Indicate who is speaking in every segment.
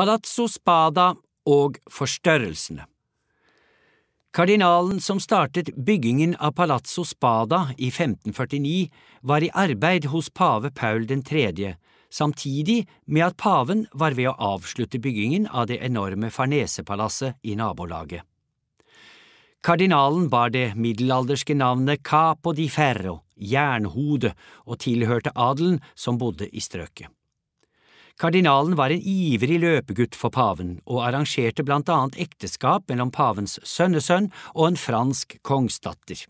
Speaker 1: Palazzo Spada og forstørrelsene Kardinalen som startet byggingen av Palazzo Spada i 1549, var i arbeid hos pave Paul 3., samtidig med at paven var ved å avslutte byggingen av det enorme Farnesepalasset i nabolaget. Kardinalen bar det middelalderske navnet Capo di Ferro, jernhode, og tilhørte adelen som bodde i strøket. Kardinalen var en ivrig løpegutt for paven og arrangerte blant annet ekteskap mellom pavens sønnesønn og en fransk kongsdatter.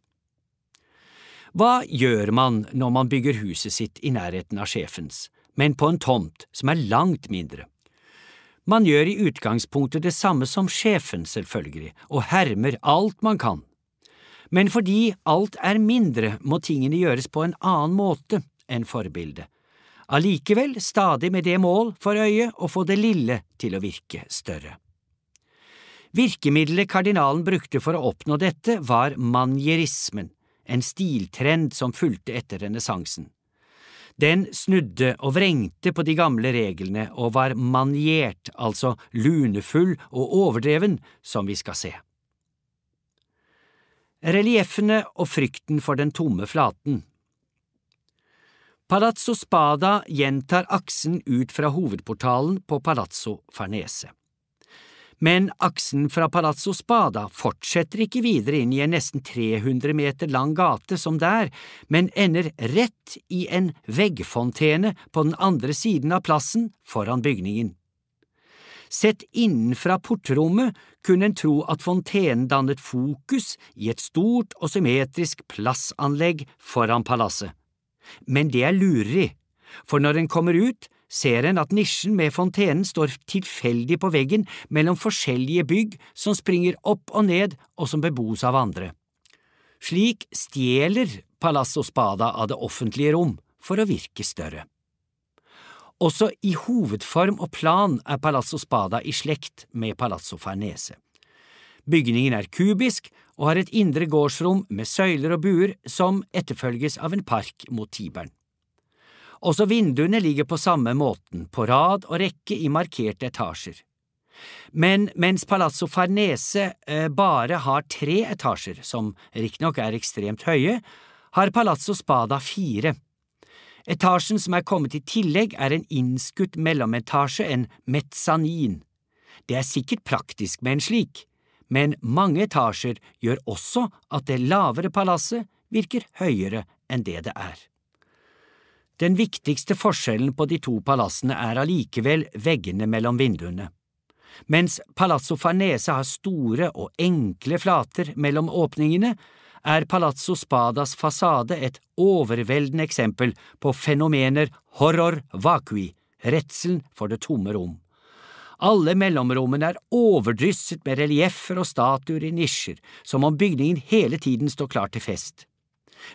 Speaker 1: Hva gjør man når man bygger huset sitt i nærheten av sjefens, men på en tomt som er langt mindre? Man gjør i utgangspunktet det samme som sjefen, selvfølgelig, og hermer alt man kan. Men fordi alt er mindre, må tingene gjøres på en annen måte enn forbildet allikevel stadig med det mål for øye å få det lille til å virke større. Virkemiddelet kardinalen brukte for å oppnå dette, var manierismen, en stiltrend som fulgte etter renessansen. Den snudde og vrengte på de gamle reglene og var maniert, altså lunefull og overdreven, som vi skal se. Relieffene og frykten for den tomme flaten Palazzo Spada gjentar aksen ut fra hovedportalen på Palazzo Farnese. Men aksen fra Palazzo Spada fortsetter ikke videre inn i en nesten 300 meter lang gate som der, men ender rett i en veggfontene på den andre siden av plassen foran bygningen. Sett innenfra portrommet kunne en tro at fontenen dannet fokus i et stort og symmetrisk plassanlegg foran palasset. Men det er lureri, for når en kommer ut, ser en at nisjen med fontenen står tilfeldig på veggen mellom forskjellige bygg som springer opp og ned og som bebos av andre. Slik stjeler Palazzo Spada av det offentlige rom for å virke større. Også i hovedform og plan er Palazzo Spada i slekt med Palazzo Farnese. Bygningen er kubisk og har et indre gårdsrom med søyler og buer som etterfølges av en park mot Tiberen. Også vinduene ligger på samme måten, på rad og rekke i markerte etasjer. Men mens Palazzo Farnese eh, bare har tre etasjer, som riktignok er ekstremt høye, har Palazzo Spada fire. Etasjen som er kommet i tillegg, er en innskutt mellometasje, en mezzanin. Det er sikkert praktisk med en slik, men mange etasjer gjør også at det lavere palasset virker høyere enn det det er. Den viktigste forskjellen på de to palassene er allikevel veggene mellom vinduene. Mens Palazzo Farnese har store og enkle flater mellom åpningene, er Palazzo Spadas fasade et overveldende eksempel på fenomener horror vacui, redselen for det tomme rom. Alle mellomrommene er overdrysset med relieffer og statuer i nisjer, som om bygningen hele tiden står klar til fest.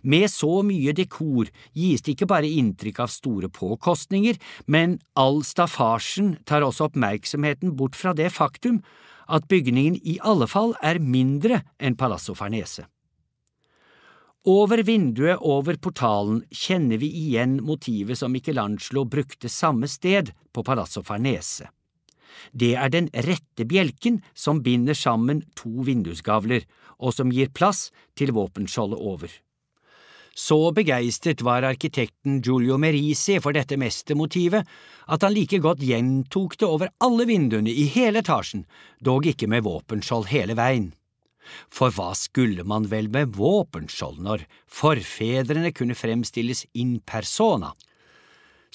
Speaker 1: Med så mye dekor gis det ikke bare inntrykk av store påkostninger, men all staffasjen tar også oppmerksomheten bort fra det faktum at bygningen i alle fall er mindre enn Palazzo Farnese. Over vinduet over portalen kjenner vi igjen motivet som Michelangelo brukte samme sted på Palazzo Farnese. Det er den rette bjelken som binder sammen to vindusgavler, og som gir plass til våpenskjoldet over. Så begeistret var arkitekten Giulio Merisi for dette mestermotivet at han like godt gjentok det over alle vinduene i hele etasjen, dog ikke med våpenskjold hele veien. For hva skulle man vel med våpenskjold når forfedrene kunne fremstilles in persona?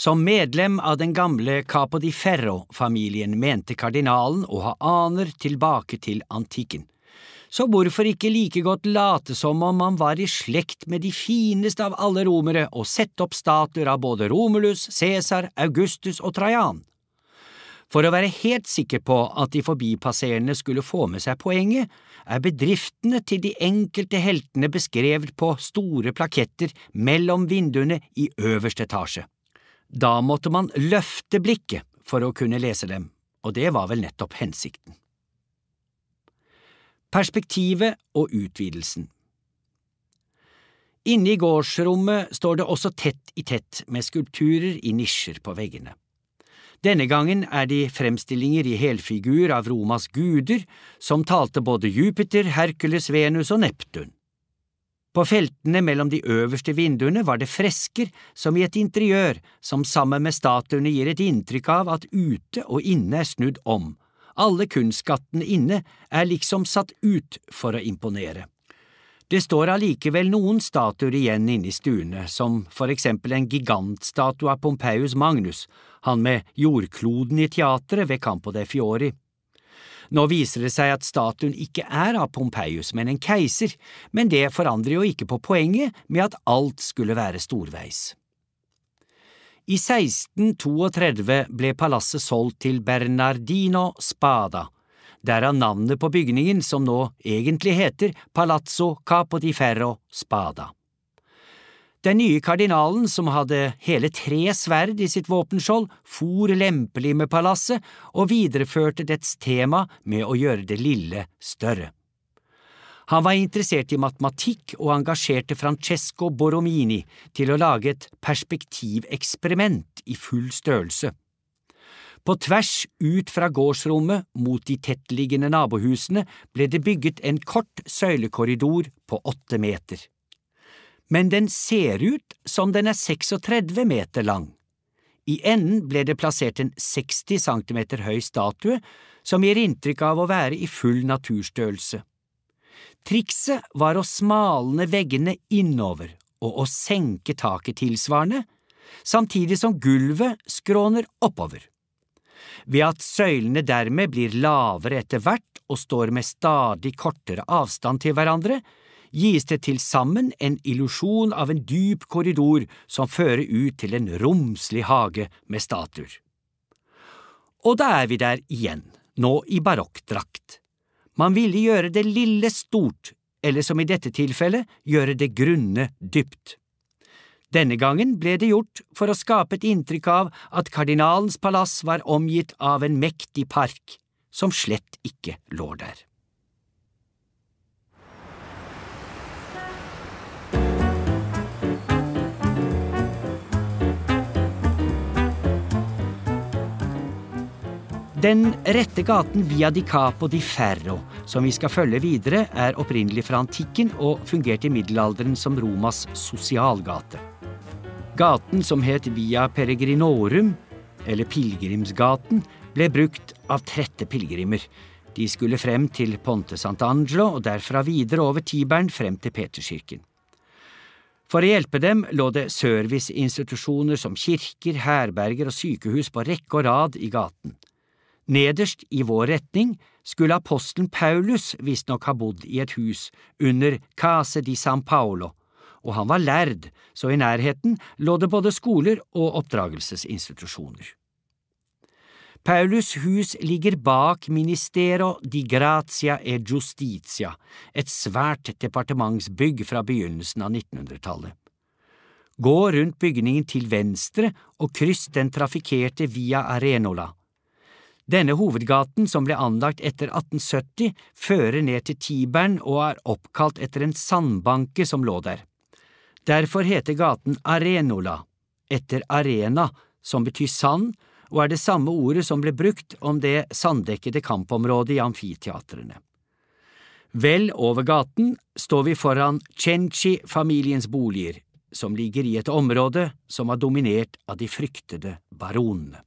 Speaker 1: Som medlem av den gamle Capo di Ferro-familien mente kardinalen å ha aner tilbake til antikken. Så hvorfor ikke like godt late som om man var i slekt med de fineste av alle romere og sette opp statuer av både Romulus, Cæsar, Augustus og Trajan? For å være helt sikker på at de forbipasserende skulle få med seg poenget, er bedriftene til de enkelte heltene beskrevet på store plaketter mellom vinduene i øverste etasje. Da måtte man løfte blikket for å kunne lese dem, og det var vel nettopp hensikten. Perspektivet og utvidelsen Inne i gårdsrommet står det også tett i tett med skulpturer i nisjer på veggene. Denne gangen er de fremstillinger i helfigur av Romas guder, som talte både Jupiter, Hercules, Venus og Neptun. På feltene mellom de øverste vinduene var det fresker som i et interiør som sammen med statuene gir et inntrykk av at ute og inne er snudd om. Alle kunstskattene inne er liksom satt ut for å imponere. Det står allikevel noen statuer igjen inne i stuene, som for eksempel en gigantstatue av Pompeius Magnus, han med jordkloden i teatret ved Campo de Fiori. Nå viser det seg at statuen ikke er av Pompeius, men en keiser, men det forandrer jo ikke på poenget med at alt skulle være storveis. I 1632 ble palasset solgt til Bernardino Spada, derav navnet på bygningen som nå egentlig heter Palazzo Capo di Ferro Spada. Den nye kardinalen, som hadde hele tre sverd i sitt våpenskjold, for lempelig med palasset og videreførte dets tema med å gjøre det lille større. Han var interessert i matematikk og engasjerte Francesco Borromini til å lage et perspektiveksperiment i full størrelse. På tvers ut fra gårdsrommet mot de tettliggende nabohusene ble det bygget en kort søylekorridor på åtte meter. Men den ser ut som den er 36 meter lang. I enden ble det plassert en 60 centimeter høy statue som gir inntrykk av å være i full naturstørrelse. Trikset var å smalne veggene innover og å senke taket tilsvarende, samtidig som gulvet skråner oppover. Ved at søylene dermed blir lavere etter hvert og står med stadig kortere avstand til hverandre, gis det til sammen en illusjon av en dyp korridor som fører ut til en romslig hage med statuer. Og da er vi der igjen, nå i barokkdrakt. Man ville gjøre det lille stort, eller som i dette tilfellet, gjøre det grunne dypt. Denne gangen ble det gjort for å skape et inntrykk av at kardinalens palass var omgitt av en mektig park, som slett ikke lå der. Den rette gaten Via di Capo di Ferro, som vi skal følge videre, er opprinnelig fra antikken og fungerte i middelalderen som Romas sosialgate. Gaten, som het Via Peregrinorum, eller Pilegrimsgaten, ble brukt av trette pilegrimer. De skulle frem til Ponte Sant'Angelo og derfra videre over Tiberen frem til Peterskirken. For å hjelpe dem lå det serviceinstitusjoner som kirker, herberger og sykehus på rekke og rad i gaten. Nederst i vår retning skulle apostelen Paulus visstnok ha bodd i et hus under Case di San Paolo, og han var lærd, så i nærheten lå det både skoler og oppdragelsesinstitusjoner. Paulus hus ligger bak Ministero di Grazia e Giustizia, et svært departementsbygg fra begynnelsen av 1900-tallet. Gå rundt bygningen til venstre og kryss den trafikkerte Via Arenola. Denne hovedgaten, som ble anlagt etter 1870, fører ned til Tibern og er oppkalt etter en sandbanke som lå der. Derfor heter gaten Arenola, etter arena, som betyr sand, og er det samme ordet som ble brukt om det sanddekkede kampområdet i amfiteatrene. Vel over gaten står vi foran Chenchi-familiens boliger, som ligger i et område som var dominert av de fryktede baronene.